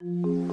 ส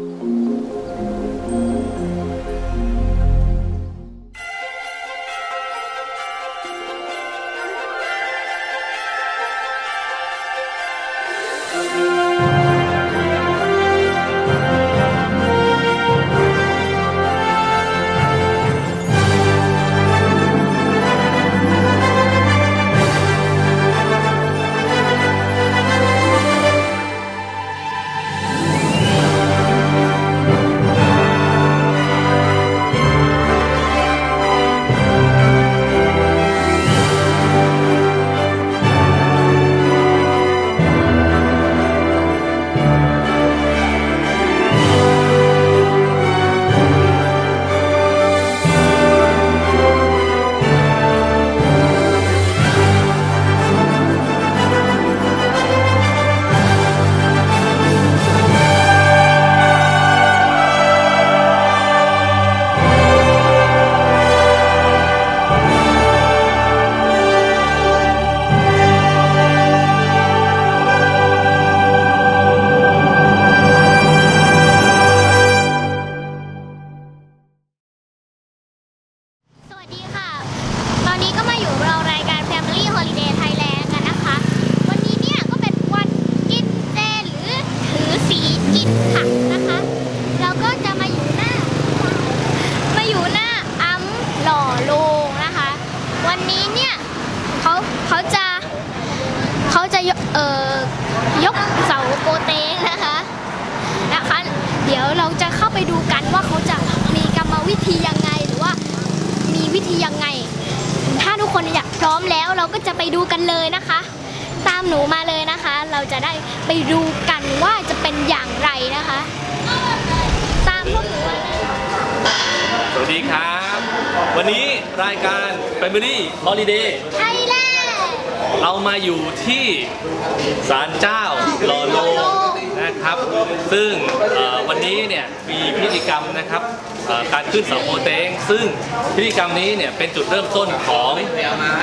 ร้อมแล้วเราก็จะไปดูกันเลยนะคะ ตามหนูมาเลยนะคะ เราจะได้ไปดูกันว่าจะเป็นอย่างไรนะคะ ตามพวกหนูมาเลยสวัสดีครับ วันนี้รายการ Family Holiday ไทยแลนด์เรามาอยู่ที่ศาลเจ้าหล่อโลงนะครับ ซึ่งเอ่อวันนี้เนี่ยมีพิธีกรรมนะครับเอ่อ การขึ้นเสาโมเตงซึ่งพิธีกรรมนี้เนี่ยเป็นจุดเริ่มต้นของ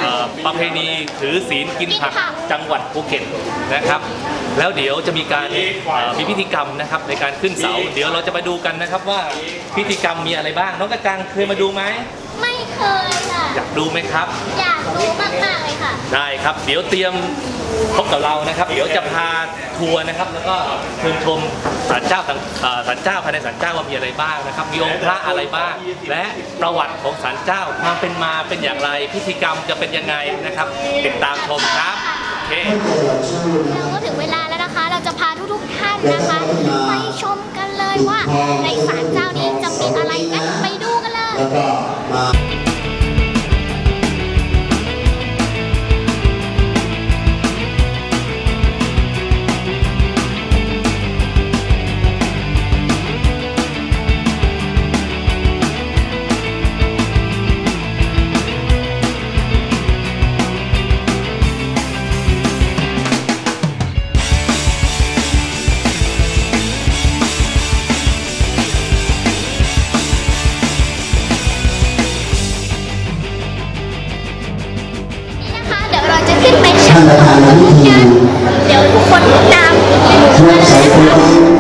เอ่อประเพณีถือศีลกินผักจังหวัดภูเก็ตนะครับแล้วเดี๋ยวจะมีการเอ่อมีพิธีกรรมนะครับในการขึ้นเสา เดี๋ยวเราจะมาดูกันนะครับว่าพิธีกรรมมีอะไรบ้างน้องกระจังเคยมาดูไหมไม่ เคยค่ะ อยากดูไหมครับ อยากดูมากๆเลยค่ะ ได้ครับ เดี๋ยวเตรียมพบกับเรานะครับ เดี๋ยวจะพาทัวร์นะครับ แล้วก็เชิญชมศาลเจ้าต่างเอ่อศาลเจ้าภายในศาลเจ้าว่ามีอะไรบ้างนะครับ มีองค์พระอะไรบ้าง และประวัติของศาลเจ้าความเป็นมาเป็นอย่างไร พิธีกรรมจะเป็นยังไงนะครับ ติดตามชมครับโอเค เราก็ถึงเวลาแล้วนะคะ เราจะพาทุกๆท่านนะคะไปชมกันเลยว่า ในศาลเจ้านี้จะมีอะไรกันไปดูกันเลย แล้วก็มา ท่านประธานพิธีเดี๋ยวทุกคนตามร่วมสายคุ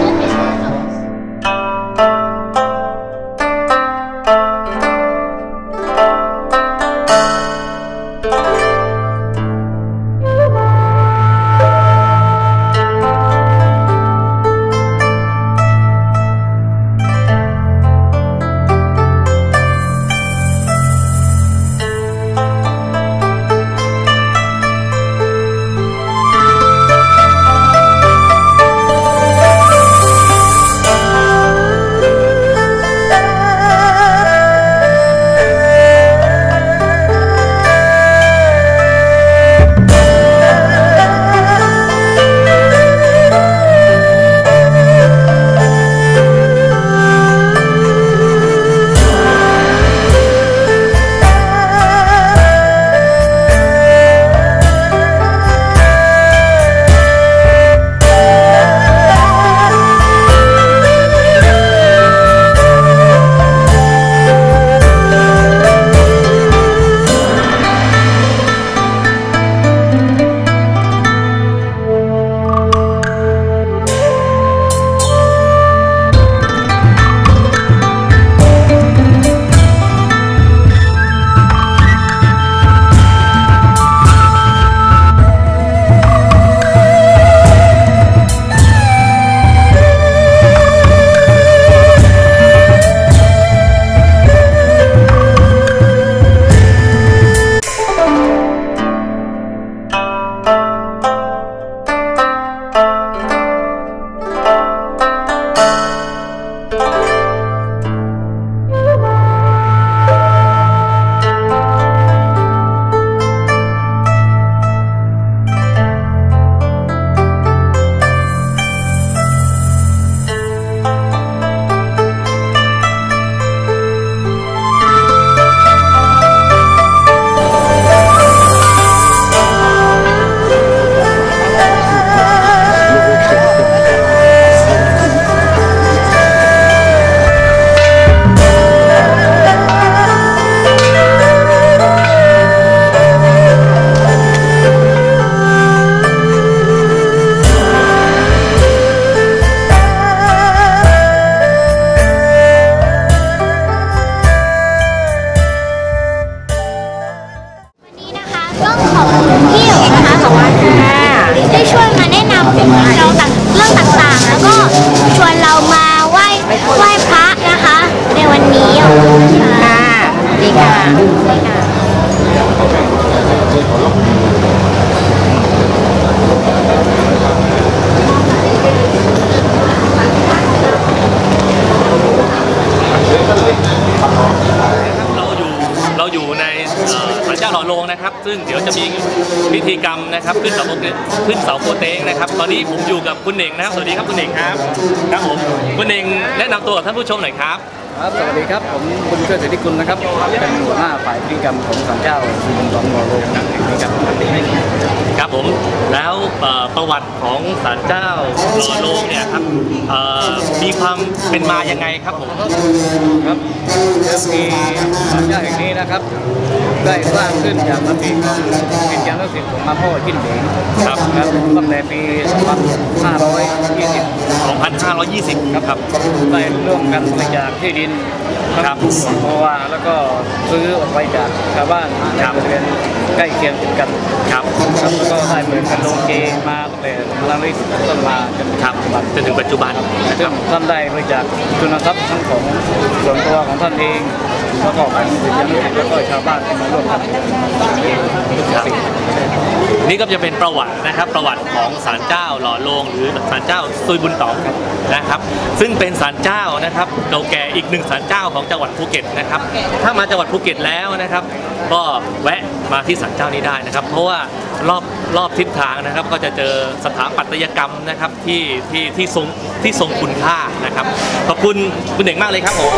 พิธีกรรมนะครับขึ้นเสาโปเตขึ้นเสาโปเตงนะครับตอนนี้ผมอยู่กับคุณเน่งนะครับสวัสดีครับคุณเน่งครับครับผมคุณเน่งแนะนำตัวกับท่านผู้ชมหน่อยครับครับสวัสดีครับผมคุณช่วยสิทธิกุลนะครับเป็นหัวหน้าฝ่ายพิธีกรรมของศาลเจ้าสุรินทร์สองมอโลกครับพิธีกรรมครับผมแล้วเอ่อประวัติของศาลเจ้าหล่อโลงเนี่ยครับเอ่อมีความเป็นมายังไงครับผมครับเดิมทีศาลเจ้าแห่งนี้นะครับ ได้สร้างขึ้นจากมติของเป็นการรักสิทธิ์ของมาพ่อจิ้นเหลงครับ ครับตั้งแต่ปี2520 2520 ครับ ได้ร่วมกันบริจาคที่ดินครับ เพราะว่าแล้วก็ซื้อออกไปจากชาวบ้านในบริเวณใกล้เคียงกันครับครับแล้วก็ได้เหมือนกันลงเจมาตั้งแต่ลาลิสต้นมาจนครับจนถึงปัจจุบันนะคซึ่รังบท่านได้บริจาคทุนทรัพย์ทั้งของส่วนตัวของท่านเองแล้วก็ของศิษยานุศิษย์แล้วก็ชาวบ้านที่มาร่วมกันครับ นี่ก็จะเป็นประวัตินะครับประวัติของศาลเจ้าหล่อโรงหรือศาลเจ้าซุ่ยบุ่นต๋องนะครับ ซึ่งเป็นศาลเจ้านะครับเก่าแก่อีกหนึ่งศาลเจ้าของจังหวัดภูเก็ตนะครับ ถ้ามาจังหวัดภูเก็ตแล้วนะครับ ก็แวะมาที่ศาลเจ้านี้ได้นะครับ เพราะว่ารอบรอบทิศทางนะครับ ก็จะเจอสถาปัตยกรรมนะครับที่ที่ที่ทรงที่ทรงคุณค่านะครับขอบคุณคุณเด่งมากเลยครับผม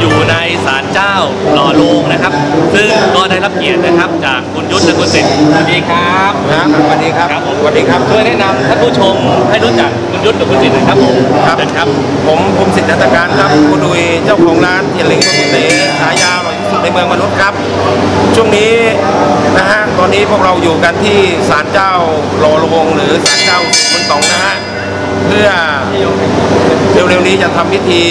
อยู่ในศาลเจ้าหล่อโลงนะครับ ซึ่งก็ได้รับเกียรตินะครับจากคุณยุทธและคุณสิทธิ์สวัสดีครับครับสวัสดีครับครับผมสวัสดีครับช่วยแนะนำท่านผู้ชมให้รู้จักคุณยุทธกับคุณสิทธิ์หน่อยครับผมครับเชิญครับ ผมภูมิสิทธิ์นัตการครับคุณดุยเจ้าของร้านเทียนเล้งกุเตฉายาอร่อยที่สุดในเมืองมนุษย์ครับ ช่วงนี้นะฮะตอนนี้พวกเราอยู่กันที่ศาลเจ้าโลโลวงหรือศาลเจ้าคุณตองนะฮะ เพื่อเร็วๆนี้จะทำพิธี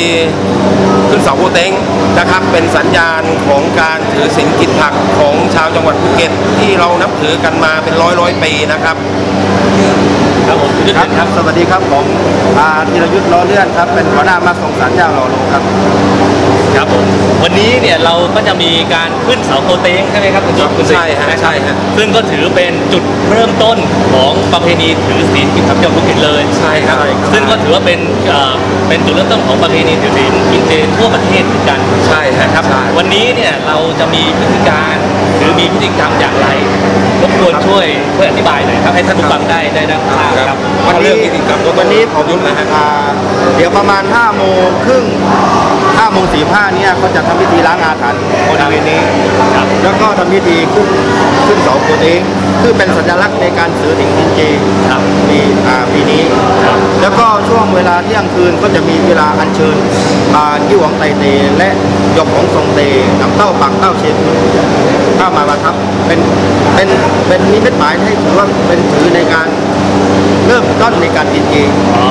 ขึ้นเสาโบเต็งนะครับ เป็นสัญญาณของการถือศีลกินผักของชาวจังหวัดภูเก็ต ที่เรานับถือกันมาเป็นร้อยร้อยๆปีนะครับครับผมคุณยุทธครับครับสวัสดีครับผมอาธีรยุทธ์ล้อเลื่อนครับเป็นหัวหน้าม้าทรงศาลเจ้าหล่อโรงครับครับผมวันนี้เนี่ยเราก็จะมีการขึ้นเสาโกเต้งใช่ไหมครับคุณยุทธคุณสิทธิ์ใช่ฮะนะครับใช่ฮะซึ่งก็ถือเป็นจุดเริ่มต้นของประเพณีถือศีลกินผักจังหวัดภูเก็ตเลยใช่ครับซึ่งก็ถือว่าเป็นเอ่อเป็นจุดเริ่มต้นของประเพณีถือศีลกินเจทั่วประเทศเหมือนกัน ใช่ฮะนะครับใช่วันนี้เนี่ยเราจะมีพิธีการหรือมีพิธีกรรมอย่างไรรบกวนช่วยช่วยอธิบายหน่อยครับให้ท่านผู้ฟังได้ได้รับทราบครับวันนี้พิธีกรรมวันนี้ผมยุทธนะฮะ อ่าเดี๋ยวประมาณ5โมงครึ่ง 5โมง45เนี่ยเขาจะทำพิธีล้างอาถรรพ์บริเวณนี้ แล้วก็ทำพิธีขึ้นขึ้นเสาโกเตงคือเป็นสัญลักษณ์ในการถือถิ่งกินเจปีอาปีนี้ แล้วก็ช่วงเวลาเที่ยงคืนก็จะมีเวลาอัญเชิญอ่ายี่หวงไตเต และหยกของทรงเตนำเต้าปักเต้าเชฟเข้ามาประทับเป็นเป็นเป็นนิมิตหมายให้ถือว่าเป็นถือในการ เริ่มต้นในการกินเจอ๋อ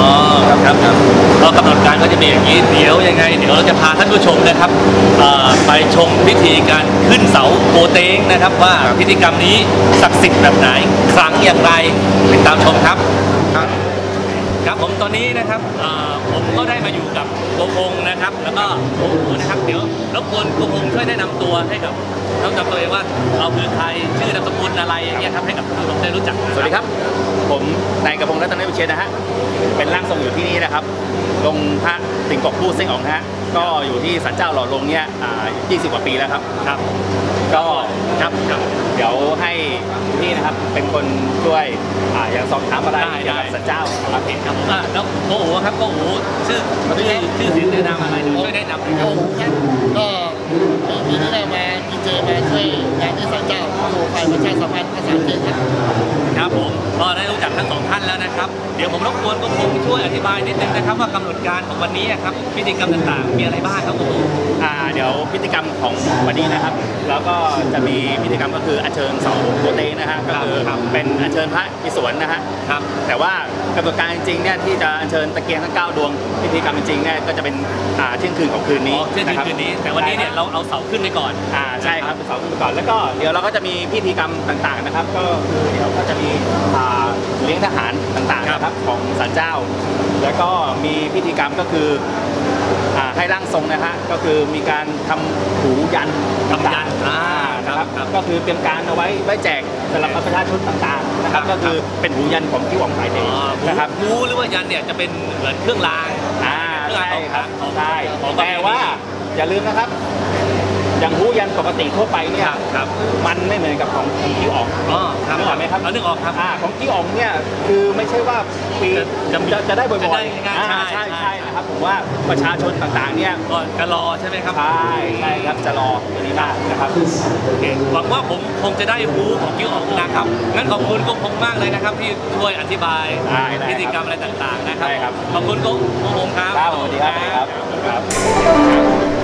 ครับครับครับก็กำหนดการก็จะมีอย่างนี้เดี๋ยวยังไง เดี๋ยวเราจะพาท่านผู้ชมนะครับเอ่อไปชมพิธีการขึ้นเสาโกเต้งนะครับ ว่าพิธีกรรมนี้ศักดิ์สิทธิ์แบบไหนครั้งอย่างไรติดตามชมครับ ครับผมตอนนี้นะครับผมก็ได้มาอยู่กับโกพงนะครับ แล้วก็โอ้โหนะครับเดี๋ยวรบกวนโกพงช่วยแนะนำตัวให้กับน้องจำตัวเองว่าเราคือใครชื่อนามสกุลอะไรอย่างเงี้ยครับให้กับผู้ชมได้รู้จักสวัสดีครับ ผมนายกระพงรัตนวิเชียนนะฮะเป็นร่างทรงอยู่ที่นี่นะครับ ลงพระติ่งกบผู้เส้งอองนะฮะก็อยู่ที่สันเจ้าหล่อลงเนี่ยอ่า20 กว่าปีแล้วครับครับ ก็ครับครับเดี๋ยวให้พี่นะครับเป็นคนช่วยอ่าอยากสอบถามอะไรได้เกี่ยวกับได้ สันเจ้าครับเห็นครับผมอะแล้วโอ้โหครับโอ้โหชื่อชื่อชื่อสินเรือนามอะไรเดี๋ยวช่วยแนะนำหน่อยครับผมครับก็ ปีนี้เรามากินเจมาช่วยงานที่ศาลเจ้าอยู่ฝ่ายประชาสัมพันธ์ภาษาอังกฤษครับครับผมก็ได้รู้จักทั้งสองท่านแล้วนะครับ เดี๋ยวผมรบกวนก็คงช่วยอธิบายนิดนึงนะครับว่ากำหนดการของวันนี้อะครับพิธีกรรมต่างๆ มีอะไรบ้างครับผมอ่าเดี๋ยวพิธีกรรมของวันนี้นะครับ แล้วก็จะมีพิธีกรรมก็คืออัญเชิญเสาโกเตนะฮะก็คือเป็นอัญเชิญพระอิศวรนะฮะครับแต่ว่ากำหนดการจริงๆเนี่ยที่จะอัญเชิญตะเกียงทั้ง9ดวงพิธีกรรมจริงๆเนี่ยก็จะเป็นอ่าเที่ยงคืนของคืนอ๋นี้อเที่ยงคืนนะครับคืนนี้แต่วันนี้เนี่ยเราเอาเสาขึ้นไปก่อนอ่าใช่ครับเป็นเสาขึ้นไปก่อนแล้วก็เดี๋ยวเราก็จะมีพิธีกรรมต่างๆนะครับ ก็คือเดี๋ยวก็จะมีอ่าเลี้ยงทหารต่างๆนะครับของศาลเจ้า แล้วก็มีพิธีกรรมก็คืออ่าให้ร่างทรงนะฮะก็คือมีการทำหูยันทำยัต่างนๆอ่านะครับครับก็คือเป็นการเอาไว้ไว้แจกสำหรับประชาชนต่างๆนะครับครับก็คือเป็นหูยันของที่หวังไทยเดอ๋ย์อนะครับหูหรือว่ายันเนี่ยจะเป็นเหมือนเครื่องรางอ่าเครื่องใช่รางครับของใช่ของประเพณีแต่ว่าอย่าลืมนะครับ อย่างหูยันปกติทั่วไปเนี่ยครับครับมันไม่เหมือนกับของของที่ออกอ๋อครับนึกออกไหมครับเอานึกออกครับอ่าของที่ออกเนี่ยคือไม่ใช่ว่าปีจะจะจะจะได้บ่อยจะได้ๆง่ายๆอ่าใช่ใช่ใช่ใช่นะครับผมว่าประชาชนต่างๆเนี่ยก็กระรอใช่ไหมครับใช่ใช่ครับจะรอตัวนี้มากนะครับโอเคหวังว่าผมคงจะได้หูของกิ้วออกนะครับงั้นขอบคุณกุ๊กผมมากเลยนะครับที่ช่วยอธิบายได้ได้พิธีกรรมอะไรต่างๆนะครับได้ครับขอบคุณกุ๊กผมครับครับสวัสดีครับสวัสดีครับ